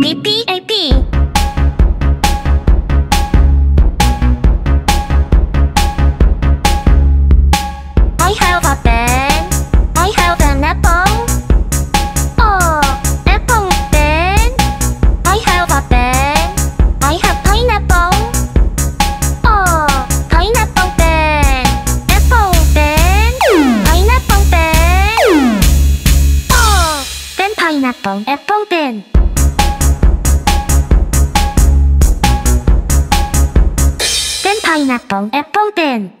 P pineapple apple pen pen pineapple apple pen